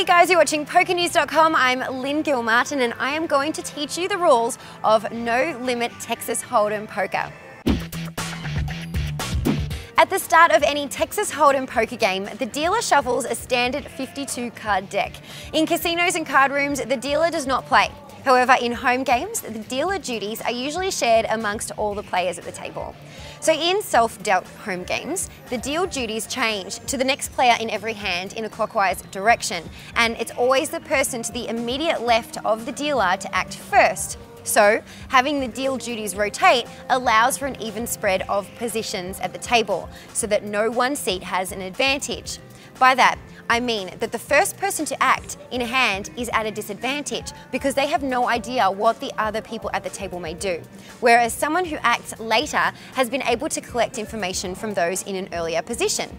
Hey guys, you're watching PokerNews.com. I'm Lynn Gilmartin and I am going to teach you the rules of no limit Texas Hold'em poker. At the start of any Texas Hold'em poker game, the dealer shuffles a standard 52 card deck. In casinos and card rooms, the dealer does not play. However, in home games, the dealer duties are usually shared amongst all the players at the table. So in self-dealt home games, the deal duties change to the next player in every hand in a clockwise direction, and it's always the person to the immediate left of the dealer to act first. So, having the deal duties rotate allows for an even spread of positions at the table, so that no one seat has an advantage. By that, I mean that the first person to act in a hand is at a disadvantage because they have no idea what the other people at the table may do. Whereas someone who acts later has been able to collect information from those in an earlier position.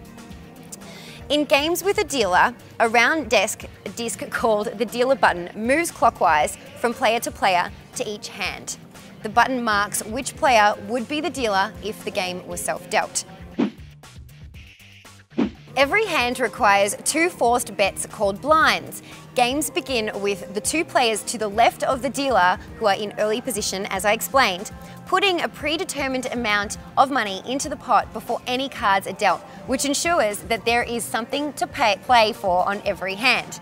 In games with a dealer, a round desk disc called the dealer button moves clockwise from player to player to each hand. The button marks which player would be the dealer if the game was self-dealt. Every hand requires two forced bets called blinds. Games begin with the two players to the left of the dealer who are in early position as I explained, putting a predetermined amount of money into the pot before any cards are dealt, which ensures that there is something to pay, play for on every hand.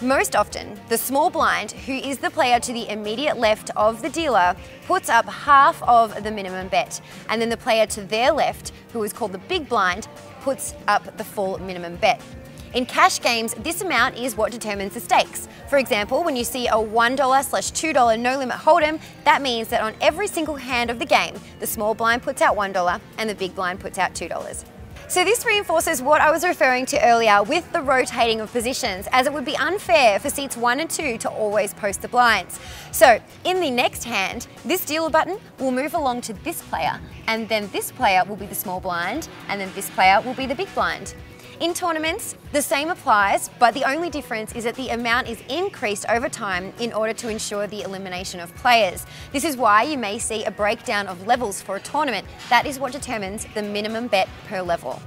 Most often, the small blind, who is the player to the immediate left of the dealer, puts up half of the minimum bet, and then the player to their left, who is called the big blind, puts up the full minimum bet. In cash games, this amount is what determines the stakes. For example, when you see a $1 slash $2 no limit hold'em, that means that on every single hand of the game, the small blind puts out $1 and the big blind puts out $2. So this reinforces what I was referring to earlier with the rotating of positions, as it would be unfair for seats one and two to always post the blinds. So in the next hand, this dealer button will move along to this player, and then this player will be the small blind, and then this player will be the big blind. In tournaments, the same applies, but the only difference is that the amount is increased over time in order to ensure the elimination of players. This is why you may see a breakdown of levels for a tournament. That is what determines the minimum bet per level.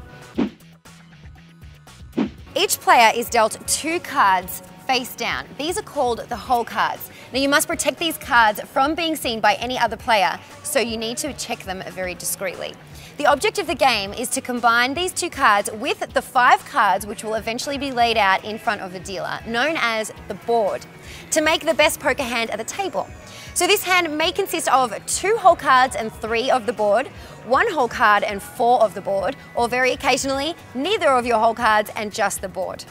Each player is dealt two cards face down. These are called the hole cards. Now you must protect these cards from being seen by any other player, so you need to check them very discreetly. The object of the game is to combine these two cards with the five cards which will eventually be laid out in front of the dealer, known as the board, to make the best poker hand at the table. So this hand may consist of two hole cards and three of the board, one hole card and four of the board, or very occasionally, neither of your hole cards and just the board.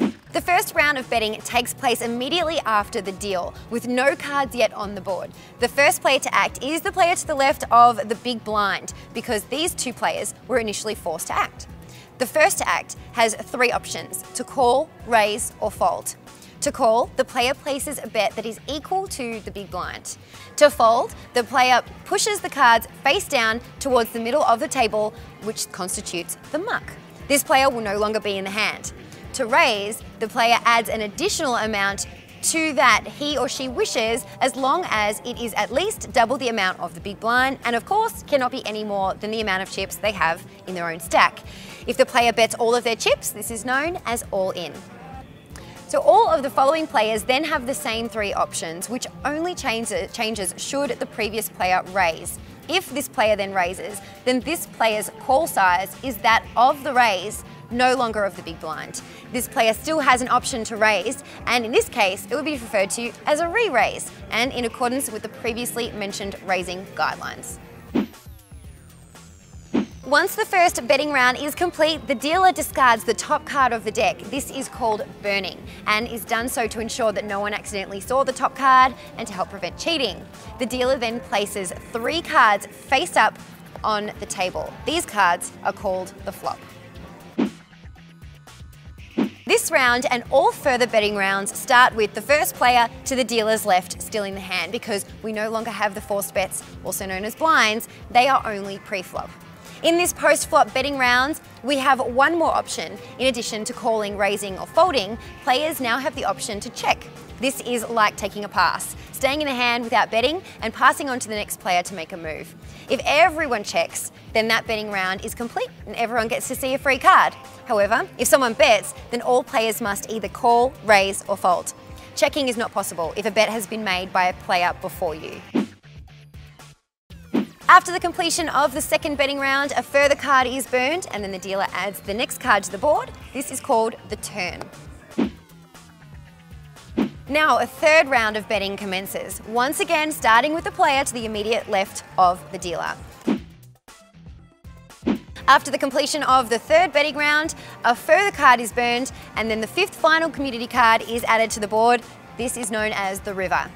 The first round of betting takes place immediately after the deal, with no cards yet on the board. The first player to act is the player to the left of the big blind, because these two players were initially forced to act. The first to act has three options, to call, raise or fold. To call, the player places a bet that is equal to the big blind. To fold, the player pushes the cards face down towards the middle of the table, which constitutes the muck. This player will no longer be in the hand. To raise, the player adds an additional amount to that he or she wishes as long as it is at least double the amount of the big blind and of course cannot be any more than the amount of chips they have in their own stack. If the player bets all of their chips, this is known as all in. So all of the following players then have the same three options, which only changes should the previous player raise. If this player then raises, then this player's call size is that of the raise no longer of the big blind. This player still has an option to raise, and in this case, it would be referred to as a re-raise, and in accordance with the previously mentioned raising guidelines. Once the first betting round is complete, the dealer discards the top card of the deck. This is called burning and is done so to ensure that no one accidentally saw the top card and to help prevent cheating. The dealer then places three cards face up on the table. These cards are called the flop. This round and all further betting rounds start with the first player to the dealer's left still in the hand because we no longer have the forced bets, also known as blinds, they are only pre-flop. In this post-flop betting rounds, we have one more option. In addition to calling, raising or folding, players now have the option to check. This is like taking a pass, staying in the hand without betting and passing on to the next player to make a move. If everyone checks, then that betting round is complete and everyone gets to see a free card. However, if someone bets, then all players must either call, raise or fold. Checking is not possible if a bet has been made by a player before you. After the completion of the second betting round, a further card is burned and then the dealer adds the next card to the board. This is called the turn. Now, a third round of betting commences, once again starting with the player to the immediate left of the dealer. After the completion of the third betting round, a further card is burned and then the fifth final community card is added to the board. This is known as the river.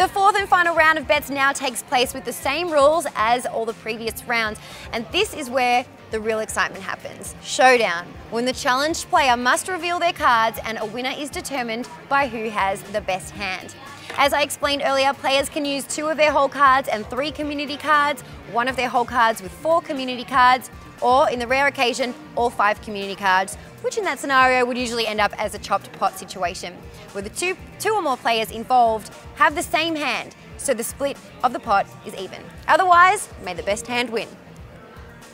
The fourth and final round of bets now takes place with the same rules as all the previous rounds, and this is where the real excitement happens. Showdown, when the challenged player must reveal their cards and a winner is determined by who has the best hand. As I explained earlier, players can use two of their hole cards and three community cards, one of their hole cards with four community cards, or in the rare occasion, all five community cards, which in that scenario would usually end up as a chopped pot situation, where the two, two or more players involved have the same hand, so the split of the pot is even. Otherwise, may the best hand win.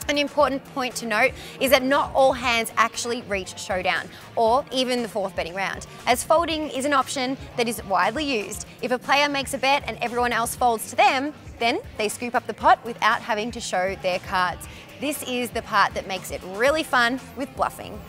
An important point to note is that not all hands actually reach showdown, or even the fourth betting round, as folding is an option that is widely used. If a player makes a bet and everyone else folds to them, then they scoop up the pot without having to show their cards. This is the part that makes it really fun with bluffing.